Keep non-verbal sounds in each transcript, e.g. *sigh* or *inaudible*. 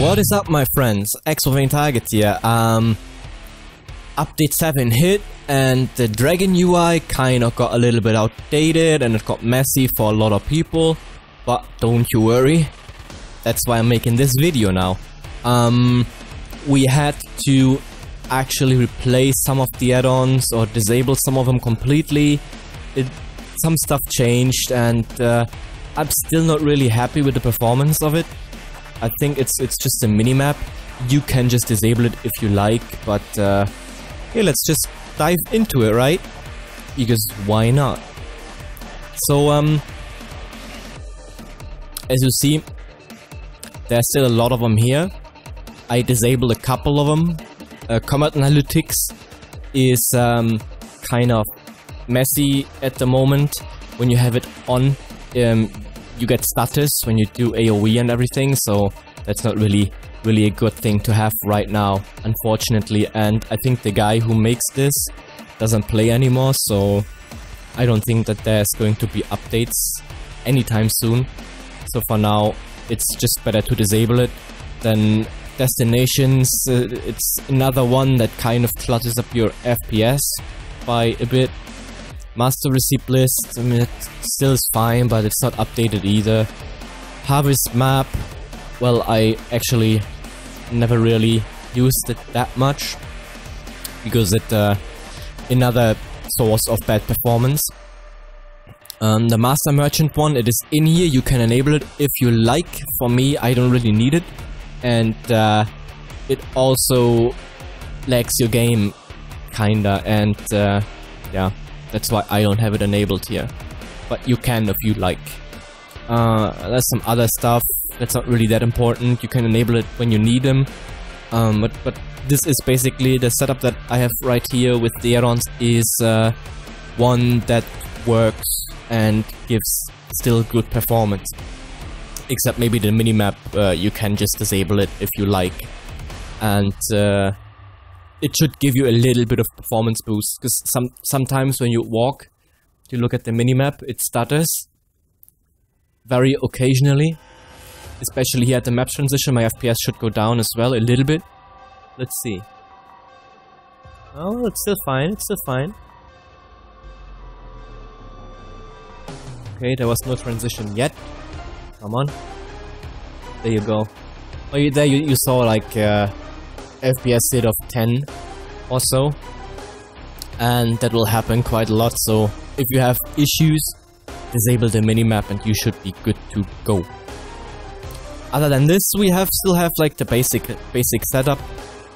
What is up, my friends? xMoving Target here. Um, update 7 hit, and the Dragon UI kinda got a little bit outdated and it got messy for a lot of people. But don't you worry, that's why I'm making this video now. Um, we had to actually replace some of the add-ons or disable some of them completely. It, some stuff changed, and uh, I'm still not really happy with the performance of it. I think it's it's just a minimap. You can just disable it if you like, but uh, let's just dive into it, right? Because why not? So, um, as you see, there's still a lot of them here. I disabled a couple of them. Uh, Combat Analytics is um, kind of messy at the moment. When you have it on, um, you get status when you do AoE and everything, so that's not really really a good thing to have right now, unfortunately. And I think the guy who makes this doesn't play anymore, so I don't think that there's going to be updates anytime soon. So for now, it's just better to disable it. Then destinations, uh, it's another one that kind of clutters up your FPS by a bit. Master Recipe List, I mean, it still is fine, but it's not updated either. Harvest map, well, I actually never really used it that much because it uh, another source of bad performance. Um, the Master Merchant one, it is in here, you can enable it if you like. For me, I don't really need it. And uh, it also lags your game, kinda, and uh, yeah, that's why I don't have it enabled here. But you can if you like. Uh, there's some other stuff that's not really that important. You can enable it when you need them. Um, but, but this is basically the setup that I have right here with the add-ons is uh, one that works and gives still good performance. Except maybe the minimap, uh, you can just disable it if you like. And uh, it should give you a little bit of performance boost. Because some, sometimes when you walk, you look at the minimap, it stutters. Very occasionally. Especially here at the map transition, my FPS should go down as well, a little bit. Let's see. Oh, it's still fine, it's still fine. Okay, there was no transition yet. Come on. There you go. Oh, you, there you, you saw like uh, FPS hit of 10 or so. And that will happen quite a lot, so if you have issues, disable the minimap and you should be good to go. Other than this, we have still have like the basic basic setup.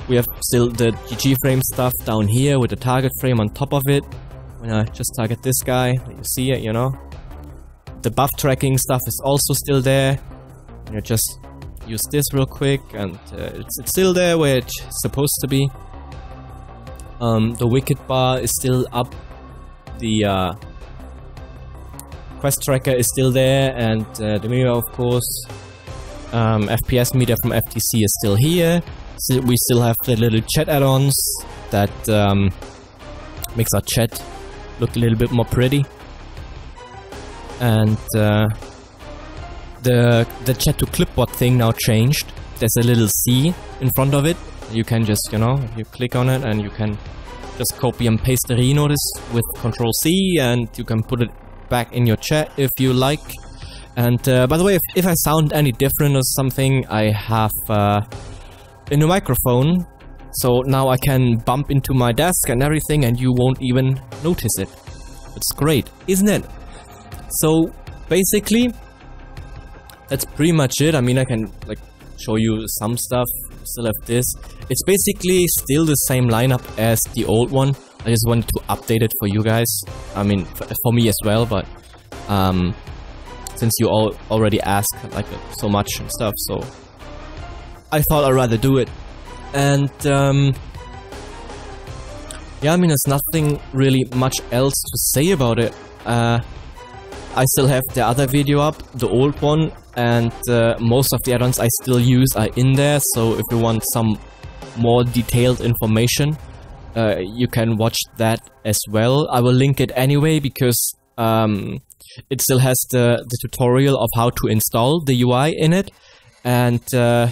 We have still the GG frame stuff down here with the target frame on top of it. When I just target this guy, you see it, you know. The buff tracking stuff is also still there. You just use this real quick and uh, it's, it's still there where it's supposed to be. Um, the wicket bar is still up. The uh, quest tracker is still there and uh, the mirror of course um, FPS meter from FTC is still here. So we still have the little chat add-ons that um, makes our chat look a little bit more pretty. And uh, the the chat to clipboard thing now changed. There's a little C in front of it. You can just, you know, you click on it and you can just copy and paste the re-notice with Control C and you can put it back in your chat if you like. And uh, by the way, if, if, I sound any different or something, I have uh, a new microphone. So now I can bump into my desk and everything and you won't even notice it. It's great, isn't it? So basically, that's pretty much it. I mean, I can like show you some stuff. Still have this. It's basically still the same lineup as the old one. I just wanted to update it for you guys. I mean, for, me as well, but um, since you all already ask like so much and stuff, so I thought I'd rather do it. And um, yeah, I mean, there's nothing really much else to say about it. Uh, I still have the other video up, the old one, and uh, most of the add-ons I still use are in there, so if you want some more detailed information, uh, you can watch that as well. I will link it anyway because um, it still has the, the tutorial of how to install the UI in it. And uh,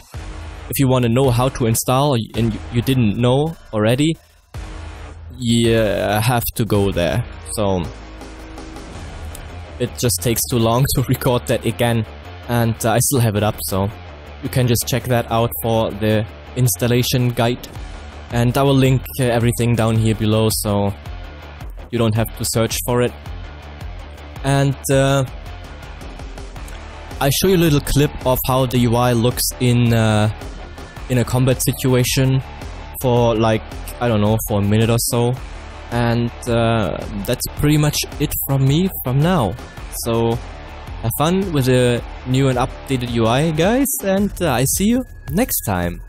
if you want to know how to install and you didn't know already, you have to go there. So it just takes too long *laughs* to record that again and uh, I still have it up so you can just check that out for the installation guide. And I will link uh, everything down here below so you don't have to search for it. And uh, I show you a little clip of how the UI looks in uh, in a combat situation for like I don't know for a minute or so. And uh, that's pretty much it from me from now. So have fun with the new and updated UI guys and uh, I see you next time